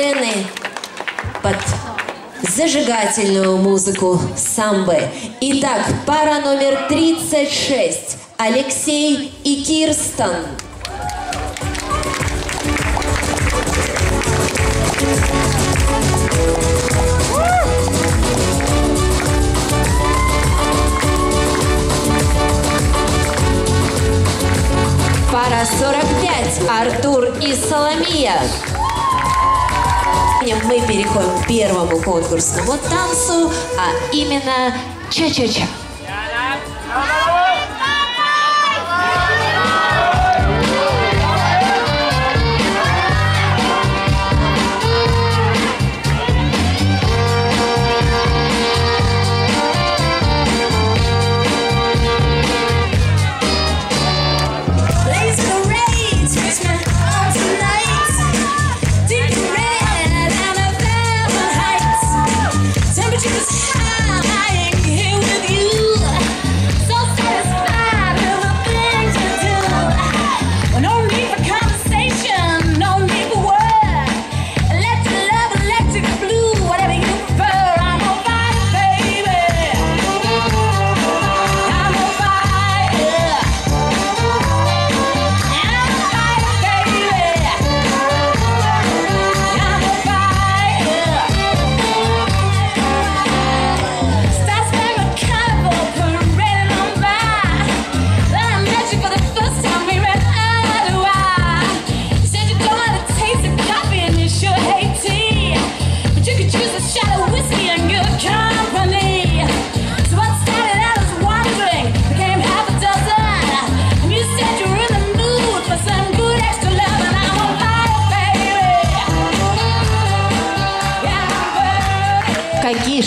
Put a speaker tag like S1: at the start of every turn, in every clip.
S1: сцены под зажигательную музыку самбы. Итак, пара номер 36. Алексей и Кирстен. Пара 45. Артур и Соломия. Мы переходим к первому конкурсному танцу, а именно ча-ча-ча.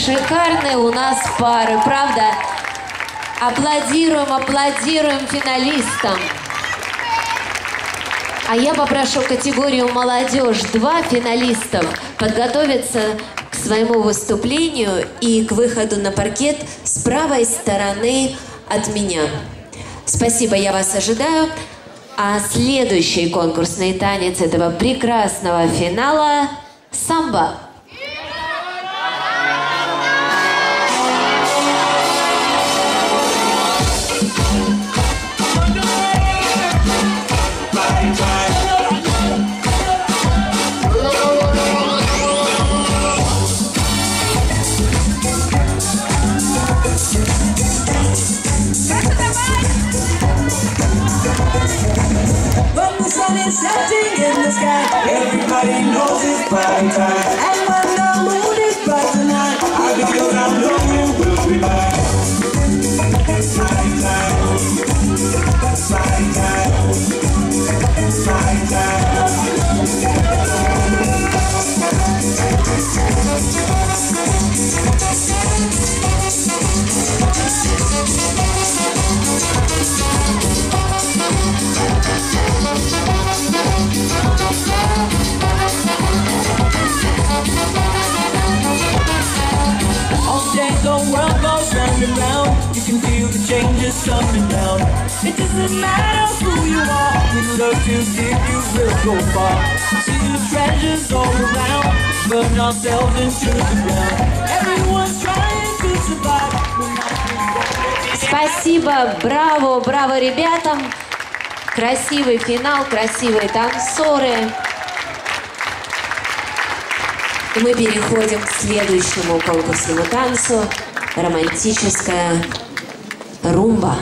S1: Шикарные у нас пары, правда? Аплодируем, аплодируем финалистам. А я попрошу категорию «Молодежь» два финалистов подготовиться к своему выступлению и к выходу на паркет с правой стороны от меня. Спасибо, я вас ожидаю. А следующий конкурсный танец этого прекрасного финала – самбо.
S2: Sky, everybody knows it's party time. Day the world goes round and round. You can feel the changes up and down. It doesn't matter who you are. We love to give you will go far. See the treasures all around. Burn ourselves into the ground. Everyone's trying to survive.
S1: Спасибо, браво, браво ребятам. Красивый финал, красивые танцоры. И мы переходим к следующему конкурсному танцу. Романтическая румба.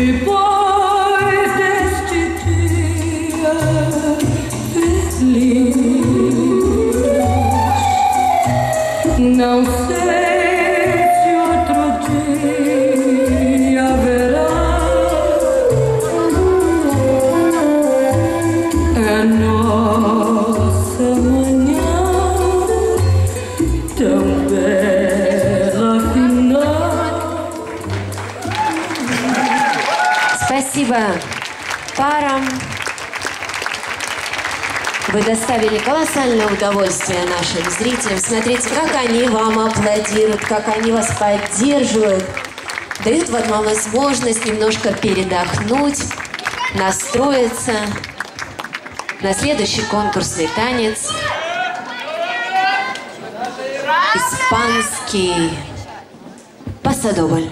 S3: YouTube
S1: Спасибо парам. Вы доставили колоссальное удовольствие нашим зрителям. Смотрите, как они вам аплодируют, как они вас поддерживают. Дают вам возможность немножко передохнуть, настроиться на следующий конкурсный танец. Испанский пасадобль.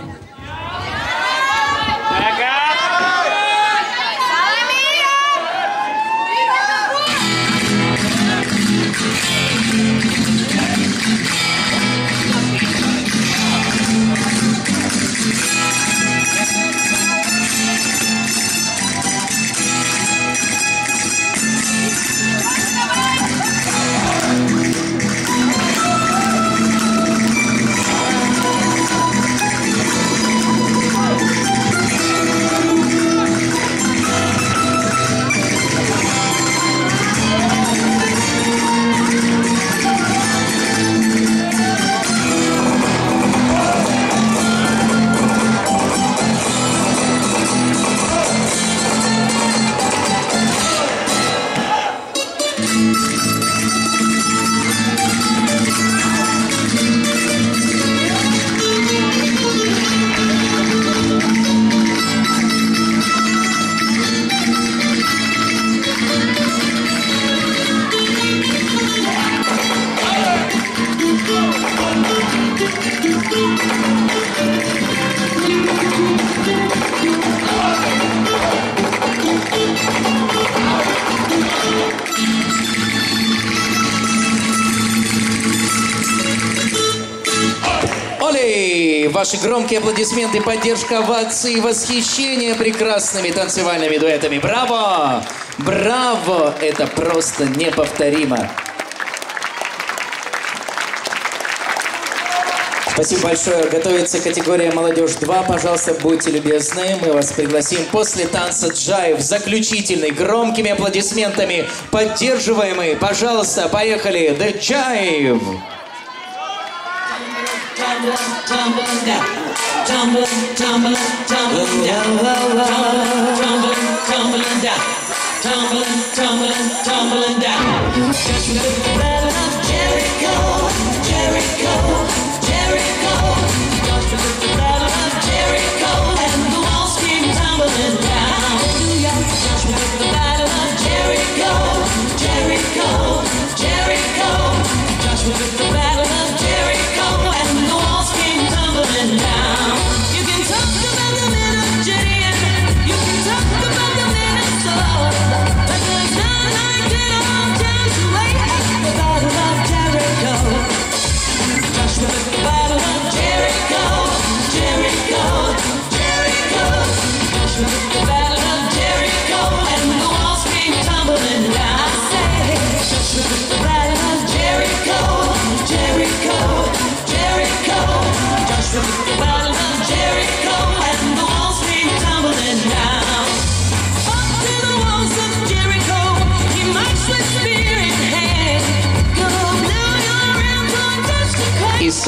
S4: Ваши громкие аплодисменты, поддержка, овации восхищение прекрасными танцевальными дуэтами. Браво! Браво! Это просто неповторимо. Спасибо большое. Готовится категория «Молодежь 2». Пожалуйста, будьте любезны. Мы вас пригласим после танца джайв, заключительный, громкими аплодисментами, поддерживаемый. Пожалуйста, поехали. The Jive!
S2: tumbling down, tumbling, tumbling, tumbling down, tumbling, tumbling down, tumbling, tumbling,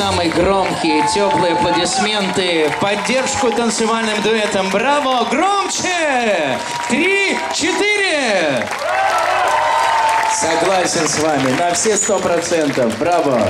S4: самые громкие, теплые аплодисменты поддержку танцевальным дуэтом. Браво! Громче! Три, четыре! Согласен с вами на все сто процентов. Браво!